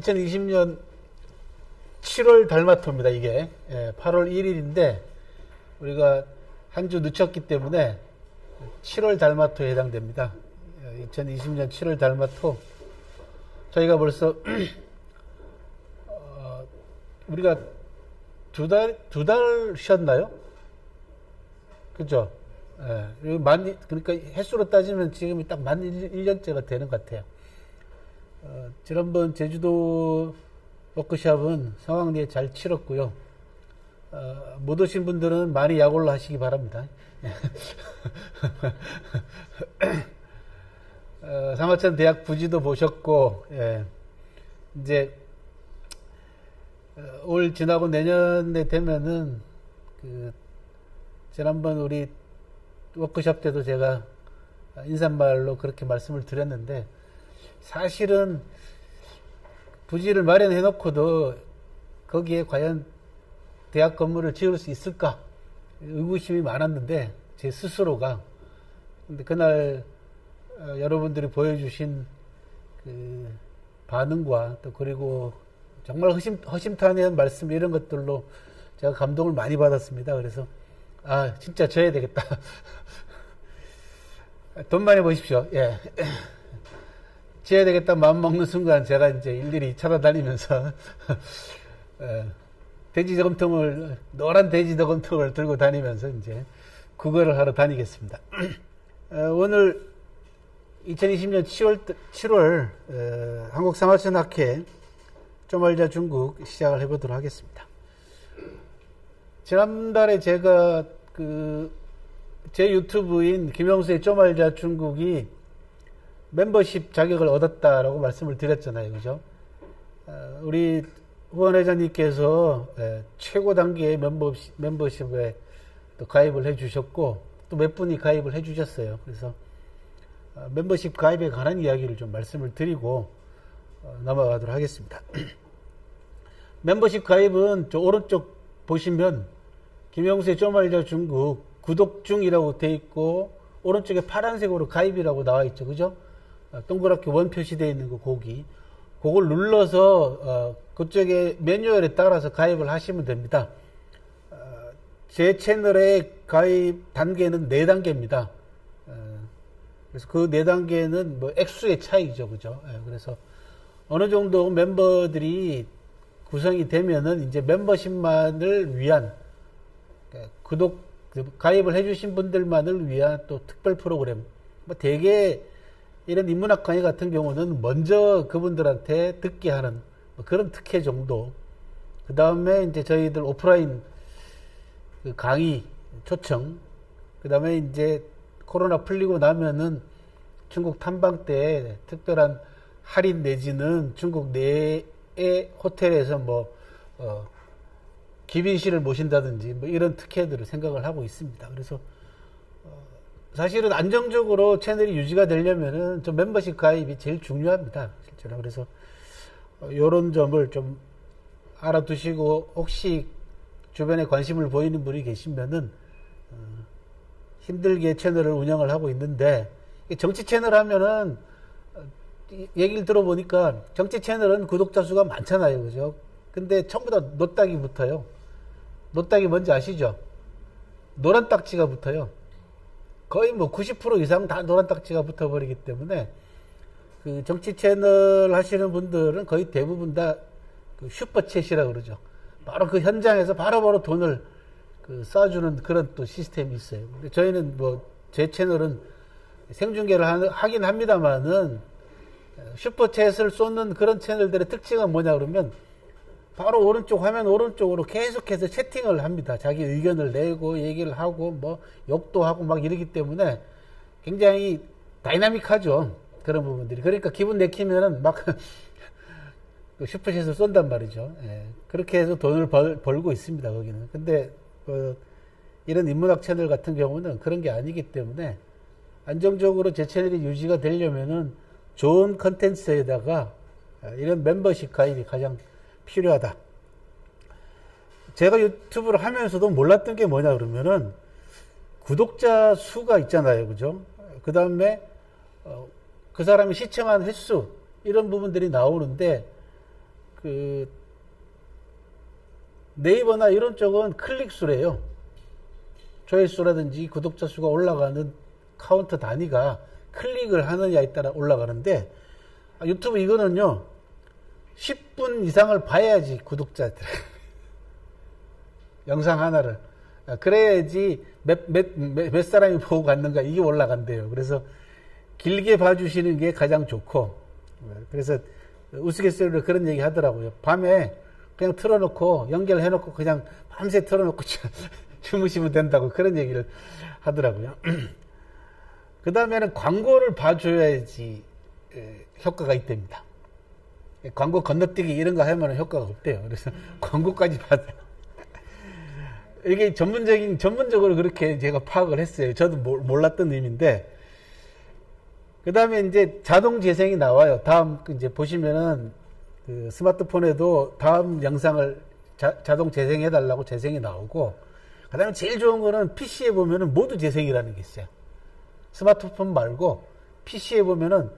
2020년 7월 달마토입니다, 이게. 예, 8월 1일인데, 우리가 한 주 늦췄기 때문에 7월 달마토에 해당됩니다. 2020년 7월 달마토. 저희가 벌써, 어, 우리가 두 달, 두 달 쉬었나요? 그죠? 예, 만, 그러니까 횟수로 따지면 지금이 딱 만 1년째가 되는 것 같아요. 어, 지난번 제주도 워크샵은 상황리에 잘 치렀고요. 어, 못 오신 분들은 많이 약올로 하시기 바랍니다. 어, 상하천 대학 부지도 보셨고, 예, 이제, 어, 올 지나고 내년에 되면은, 그, 지난번 우리 워크샵 때도 제가 인사말로 그렇게 말씀을 드렸는데, 사실은 부지를 마련해 놓고도 거기에 과연 대학 건물을 지을 수 있을까 의구심이 많았는데 제 스스로가 근데 그날 어, 여러분들이 보여주신 그 반응과 또 그리고 정말 허심, 허심탄회한 말씀 이런 것들로 제가 감동을 많이 받았습니다. 그래서 아 진짜 져야 되겠다. 돈 많이 보십시오. 예. 지어야 되겠다 마음 먹는 순간 제가 이제 일일이 찾아다니면서 어, 돼지 저금통을 노란 돼지 저금통을 들고 다니면서 이제 국어를 하러 다니겠습니다. 어, 오늘 2020년 7월 7월 어, 한국 상하천학회 쪼말자 중국 시작을 해보도록 하겠습니다. 지난달에 제가 그 제 유튜브인 김영수의 쪼말자 중국이 멤버십 자격을 얻었다라고 말씀을 드렸잖아요. 그죠? 어, 우리 후원 회장님께서 예, 최고 단계의 멤버십, 멤버십에 또 가입을 해 주셨고 또 몇 분이 가입을 해 주셨어요. 그래서 어, 멤버십 가입에 관한 이야기를 좀 말씀을 드리고 어, 넘어가도록 하겠습니다. 멤버십 가입은 저 오른쪽 보시면 김영수의 쪼말자 중국 구독 중이라고 돼 있고 오른쪽에 파란색으로 가입이라고 나와 있죠. 그죠? 어, 동그랗게 원 표시되어 있는 그 고기. 그걸 눌러서 어, 그쪽에 매뉴얼에 따라서 가입을 하시면 됩니다. 어, 제 채널의 가입 단계는 4단계입니다. 어, 그래서 그 4단계는 뭐 액수의 차이죠. 그죠? 예, 그래서 어느 정도 멤버들이 구성이 되면은 이제 멤버십만을 위한 예, 구독 가입을 해주신 분들만을 위한 또 특별 프로그램. 뭐 대개 이런 인문학 강의 같은 경우는 먼저 그분들한테 듣게 하는 뭐 그런 특혜 정도. 그 다음에 이제 저희들 오프라인 그 강의 초청. 그 다음에 이제 코로나 풀리고 나면은 중국 탐방 때 특별한 할인 내지는 중국 내의 호텔에서 뭐, 어, 기빈 씨를 모신다든지 뭐 이런 특혜들을 생각을 하고 있습니다. 그래서 사실은 안정적으로 채널이 유지가 되려면은 좀 멤버십 가입이 제일 중요합니다. 실제로. 그래서 어, 점을 좀 알아두시고 혹시 주변에 관심을 보이는 분이 계시면은 어, 힘들게 채널을 운영을 하고 있는데 정치 채널 하면은 어, 얘기를 들어보니까 정치 채널은 구독자 수가 많잖아요. 그죠? 근데 전부 다 노딱이 붙어요. 노딱이 뭔지 아시죠? 노란 딱지가 붙어요. 거의 뭐 90% 이상 다 노란 딱지가 붙어버리기 때문에 그 정치 채널 하시는 분들은 거의 대부분 다 그 슈퍼챗이라 그러죠. 바로 그 현장에서 바로바로 바로 돈을 그 쏴주는 그런 또 시스템이 있어요. 근데 저희는 뭐 제 채널은 생중계를 하, 긴 합니다만은 슈퍼챗을 쏟는 그런 채널들의 특징은 뭐냐 그러면 바로 오른쪽 화면 오른쪽으로 계속해서 채팅을 합니다. 자기 의견을 내고 얘기를 하고 뭐 욕도 하고 막 이러기 때문에 굉장히 다이나믹하죠. 그런 부분들이. 그러니까 기분 내키면은 막 그 슈퍼챗을 쏜단 말이죠. 예. 그렇게 해서 돈을 벌, 벌고 있습니다. 거기는. 근데 그 이런 인문학 채널 같은 경우는 그런 게 아니기 때문에 안정적으로 제 채널이 유지가 되려면은 좋은 컨텐츠에다가 이런 멤버십 가입이 가장 필요하다. 제가 유튜브를 하면서도 몰랐던 게 뭐냐 그러면은 구독자 수가 있잖아요. 그죠? 그 다음에 어, 그 사람이 시청한 횟수 이런 부분들이 나오는데 그 네이버나 이런 쪽은 클릭 수래요. 조회수라든지 구독자 수가 올라가는 카운트 단위가 클릭을 하느냐에 따라 올라가는데 아, 유튜브 이거는요 10분 이상을 봐야지 구독자들 영상 하나를 아, 그래야지 몇, 몇, 몇, 몇 사람이 보고 갔는가 이게 올라간대요. 그래서 길게 봐주시는 게 가장 좋고 그래서 우스갯소리로 그런 얘기 하더라고요. 밤에 그냥 틀어놓고 연결해놓고 그냥 밤새 틀어놓고 주무시면 된다고 그런 얘기를 하더라고요. 그 다음에는 광고를 봐줘야지 효과가 있답니다. 광고 건너뛰기 이런 거 하면 효과가 없대요. 그래서 광고까지 봐도 이게 전문적인 전문적으로 그렇게 제가 파악을 했어요. 저도 몰랐던 의미인데 그 다음에 이제 자동 재생이 나와요. 다음 이제 보시면은 그 스마트폰에도 다음 영상을 자, 동 재생해 달라고 재생이 나오고 그 다음에 제일 좋은 거는 PC에 보면은 모두 재생이라는 게 있어요. 스마트폰 말고 PC에 보면은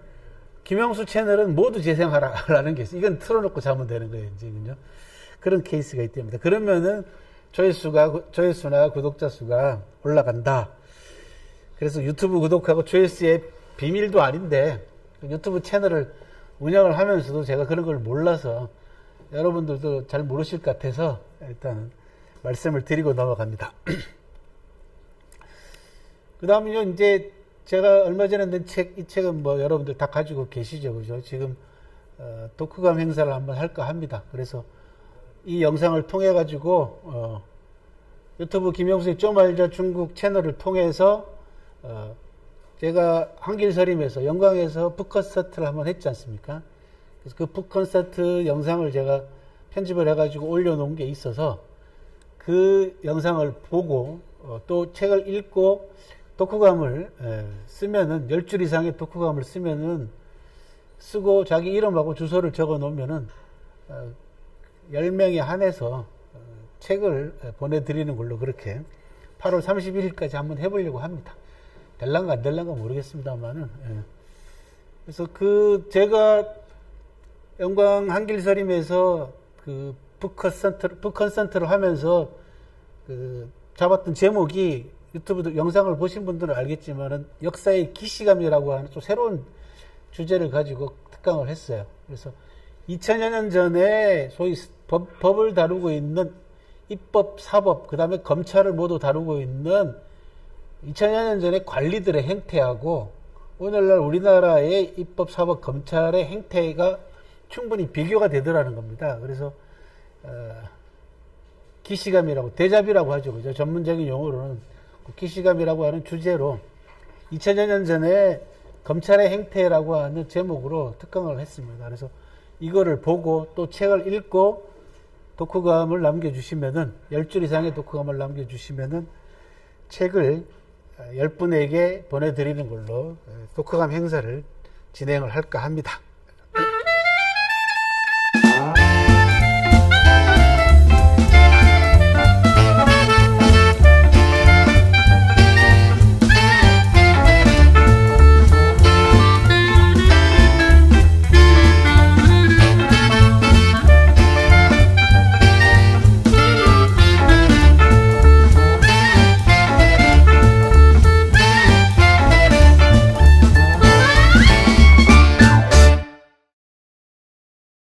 김영수 채널은 모두 재생하라라는 게 있어요. 이건 틀어놓고 자면 되는 거예요, 이제는요. 그런 케이스가 있답니다. 그러면은 조회수가, 조회수나 구독자 수가 올라간다. 그래서 유튜브 구독하고 조회수의 비밀도 아닌데 유튜브 채널을 운영을 하면서도 제가 그런 걸 몰라서 여러분들도 잘 모르실 것 같아서 일단 말씀을 드리고 넘어갑니다. 그 다음에 이제 제가 얼마 전에 낸 책, 이 책은 뭐 여러분들 다 가지고 계시죠. 그죠? 지금, 어, 독후감 행사를 한번 할까 합니다. 그래서 이 영상을 통해 가지고, 어, 유튜브 김영수의 좀 알자 중국 채널을 통해서, 어, 제가 한길서림에서 영광에서 북콘서트를 한번 했지 않습니까? 그래서 그 북콘서트 영상을 제가 편집을 해가지고 올려놓은 게 있어서 그 영상을 보고 어, 또 책을 읽고 독후감을 에, 쓰면은 10줄 이상의 독후감을 쓰면은 쓰고 자기 이름하고 주소를 적어 놓으면은 어, 10명에 한해서 어, 책을 보내드리는 걸로 그렇게 8월 31일까지 한번 해보려고 합니다. 될란가 안 될란가 모르겠습니다만은. 예. 그래서 그 제가 영광 한길서림에서 그 북컨센트, 북컨센트를 하면서 그 잡았던 제목이 유튜브 영상을 보신 분들은 알겠지만은 역사의 기시감이라고 하는 또 새로운 주제를 가지고 특강을 했어요. 그래서 2000여 년 전에 소위 법, 법을 다루고 있는 입법, 사법, 그 다음에 검찰을 모두 다루고 있는 2000여 년 전에 관리들의 행태하고 오늘날 우리나라의 입법, 사법, 검찰의 행태가 충분히 비교가 되더라는 겁니다. 그래서 어, 기시감이라고 대잡이라고 하죠. 그죠? 전문적인 용어로는 기시감이라고 하는 주제로 2000여 년 전에 검찰의 행태라고 하는 제목으로 특강을 했습니다. 그래서 이거를 보고 또 책을 읽고 독후감을 남겨주시면은 10줄 이상의 독후감을 남겨주시면은 책을 10분에게 보내드리는 걸로 독후감 행사를 진행을 할까 합니다.